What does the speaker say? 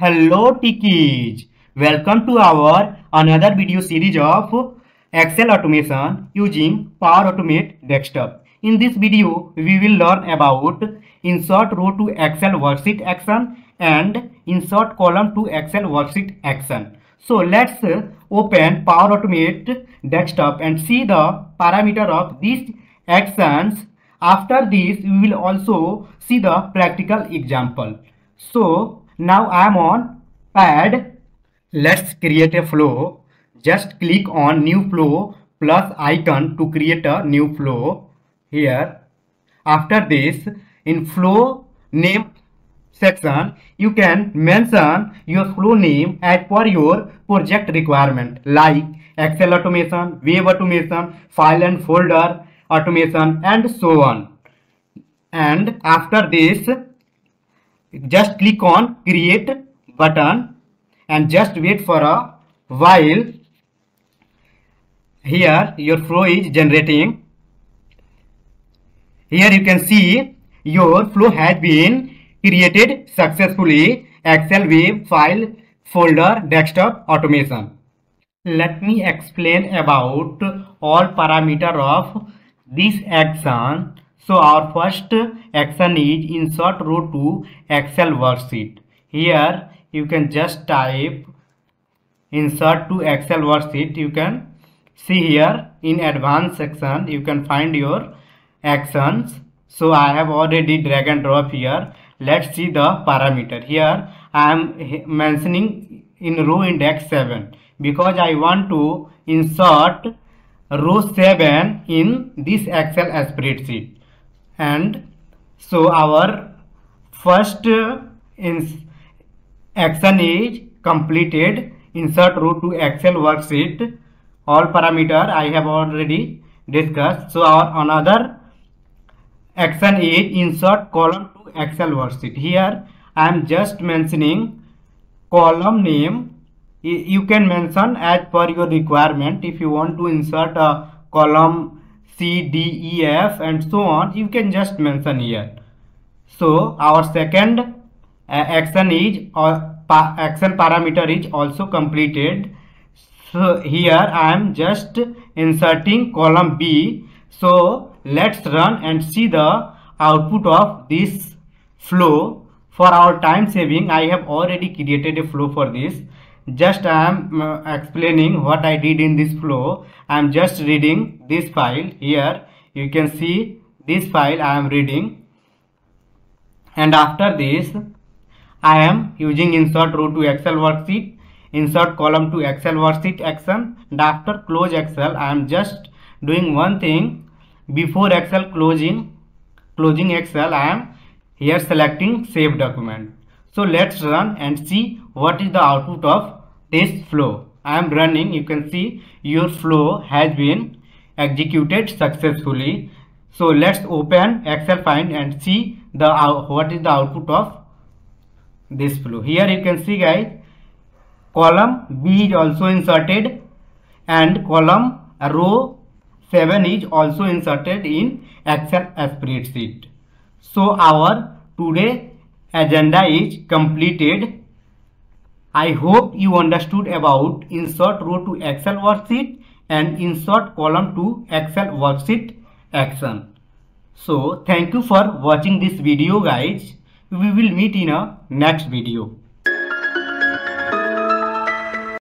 Hello Techies! Welcome to our another video series of Excel automation using Power Automate desktop. In this video, we will learn about insert row to Excel worksheet action and insert column to Excel worksheet action. So let's open Power Automate desktop and see the parameter of these actions. After this, we will also see the practical example. So now I am on PAD. Let's create a flow. Just click on new flow plus icon to create a new flow here. After this, in flow name section, you can mention your flow name as per your project requirement like Excel automation, web automation, file and folder automation and so on. And after this, just click on create button and just wait for a while. Here your flow is generating. Here you can see your flow has been created successfully. Excel web file folder desktop automation. Let me explain about all parameter of this action so our first action is insert row to Excel worksheet. Here you can just type insert to Excel worksheet. You can see here in advanced section you can find your actions. So I have already drag and drop here. Let's see the parameter. Here I am mentioning in row index 7 because I want to insert row 7 in this Excel spreadsheet and so our first uh, action is completed. Insert row to excel worksheet. All parameter i have already discussed. So our another action is insert column to excel worksheet. Here i am just mentioning column name. You can mention as per your requirement. If you want to insert a column C, D, E, F and so on you can just mention here. So our second uh, action is or pa action parameter is also completed. So here I am just inserting column B. So let's run and see the output of this flow. For our time saving I have already created a flow for this just I am uh, explaining what I did in this flow. I am just reading this file here. You can see this file I am reading. And after this I am using insert row to Excel worksheet insert column to Excel worksheet action and after close Excel I am just doing one thing. Before Excel closing closing Excel I am here selecting save document. So let's run and see what is the output of this flow. I am running. You can see your flow has been executed successfully. So let's open excel find and see the uh, what is the output of this flow. Here you can see guys column b is also inserted and column row 7 is also inserted in excel spreadsheet. So our today agenda is completed I hope you understood about insert row to Excel worksheet and insert column to Excel worksheet action. So thank you for watching this video guys. We will meet in a next video.